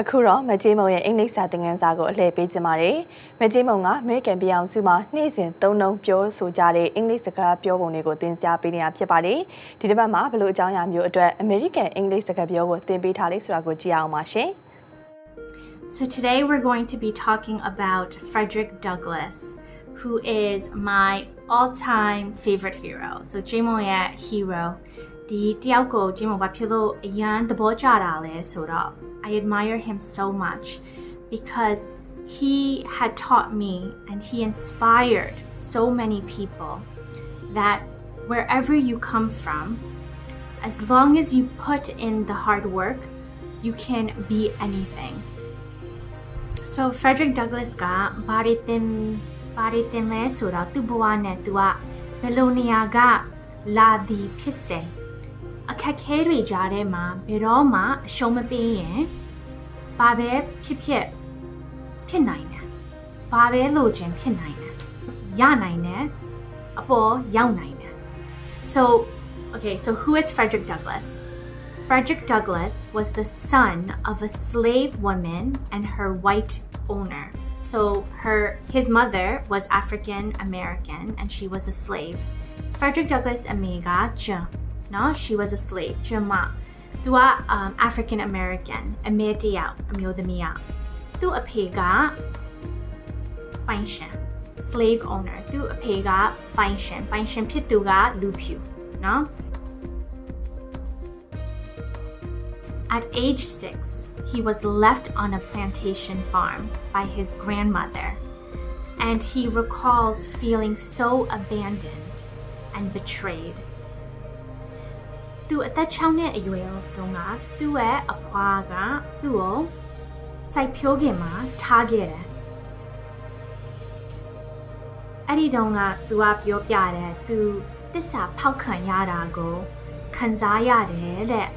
အခုတော့မကြေးမုံရဲ့အင်္ဂလိပ်စာသင်ခန်းစာကိုအလှည့်ပေးကြပါမယ်။မကြေးမုံကအမေရိကန်ပြည်အောင်စုမှာနေ့စဉ်သုံးနှုန်းပြောဆိုကြတဲ့အင်္ဂလိပ်စကားပြောပုံတွေကိုသင်ကြားပေးနေတာဖြစ်ပါတယ်။ဒီတစ်ပတ်မှာဘယ်လိုအကြောင်းအရာမျိုးအတွက်အမေရိကန်အင်္ဂလိပ်စကားပြောကိုသင်ပေးထားလဲဆိုတာကိုကြည့်အောင်ပါရှင်။ So today we're going to be talking about Frederick Douglass, who is my all-time favorite hero. So Jamo ရဲ့ hero ဒီတယောက်ကိုဂျင်းမဘာဖြစ်လို့အရန်သဘောကျတာလဲဆိုတော့ I admire him so much because he had taught me and he inspired so many people that wherever you come from as long as you put in the hard work you can be anything so Frederick Douglass ကဘာရီတင်ဘာရီတင်လဲဆိုတော့သူ့ဘဝနဲ့သူကဘယ်လိုနေရာကလာသည်ဖြစ်စေ အခက်ခဲတွေကြားထဲမှာဘယ်တော့မှအရှုံးမပေးရင်ဘာပဲဖြစ်ဖြစ်ဖြစ်နိုင်တယ်ဘာပဲလိုချင်ဖြစ်နိုင်တယ်ရနိုင်တယ်အပေါ်ရောက်နိုင်တယ် so okay so who is Frederick Douglass Frederick Douglass was the son of a slave woman and her white owner so her his mother was African American and she was a slave Frederick Douglass အမေကဂျန် no, she was a slave, Chuma. to um, African American, a Amyodamia. to a pega, Pineshan. Slave owner. to a pega, Pineshan. Pineshan pituga, lupu. No? At age six, he was left on a plantation farm by his grandmother, and he recalls feeling so abandoned and betrayed. သူအသက်6နှစ်အရွယ်တုန်းကသူ့ရဲ့အဖွားကသူ့ကိုစိုက်ဖြိုးခင်မှာထားခဲ့တယ်အဲ့ဒီတုန်းကသူကပြောပြတယ်သူတစ္ဆာဖောက်ခံရတာကိုခံစားရတယ်တဲ့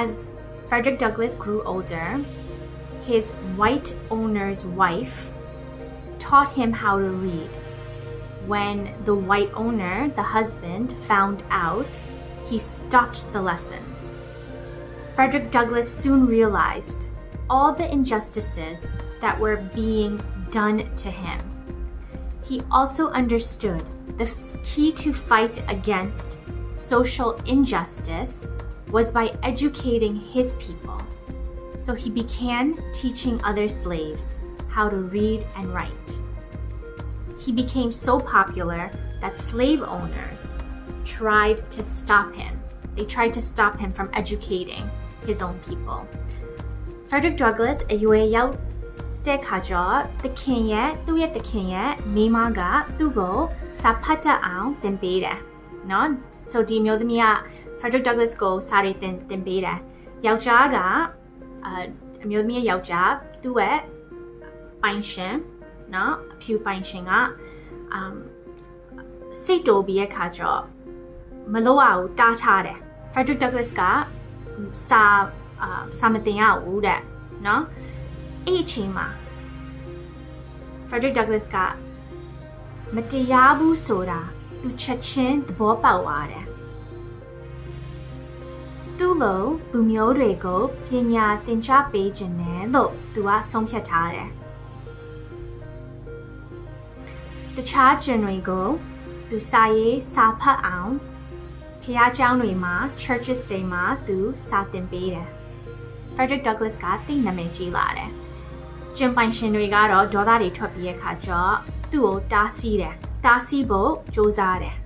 As Frederick Douglass grew older his white owner's wife taught him how to read when the white owner, the husband, found out, he stopped the lessons. Frederick Douglass soon realized all the injustices that were being done to him. He also understood the key to fight against social injustice was by educating his people. So he began teaching other slaves how to read and write he became so popular that slave owners tried to stop him. They tried to stop him from educating his own people. Frederick Douglass အရွယ်ရောက်တဲ့ခါကျတော့တခင်ရဲ့သူ့ရဲ့တခင်ရဲ့မိမကသူ့ကိုစာဖတ်တတ်အောင်သင်ပေးတယ်။နော်။ so ဒီမျိုးသမီးက Frederick Douglass ကိုစာရေးသင်သင်ပေးတယ်။ယောက်ျားကအအမျိုးသမီးရဲ့ယောက်ျားသူ့ရဲ့ပိုင်ရှင် နော်အဖြူပိုင်ရှင်ကအမ်စိတ်တိုးပြီးရဲ့ခါကျတော့မလို့အောင်တားထားတယ် Frederick Douglass ကစာအာစာမတင်ရဘူးတဲ့နော်အဲ့အချိန်မှာ Frederick Douglass ကမတရားဘူးဆိုတာသူချက်ချင်းသဘောပေါက်သွားတယ်သူ့လိုလူမျိုးတွေကိုပညာသင်ကြားပေးခြင်းနဲ့လို့သူကဆုံးဖြတ်ထားတယ် တခြားကျင်တွေကိုသူစာရေးစာဖတ်အောင်ဖះเจ้าတွေမှာ churches တွေမှာသူစာသင်ပေးတယ် Frederick Douglass ကတိနာမည်ကြီးလာတယ်ကျင်ပိုင်ရှင်တွေကတော့ဒေါသတွေထွက်ပြီးရဲ့ခါကျတော့သူ့ကိုတားဆီးတယ်တားဆီးဖို့စ조사တယ်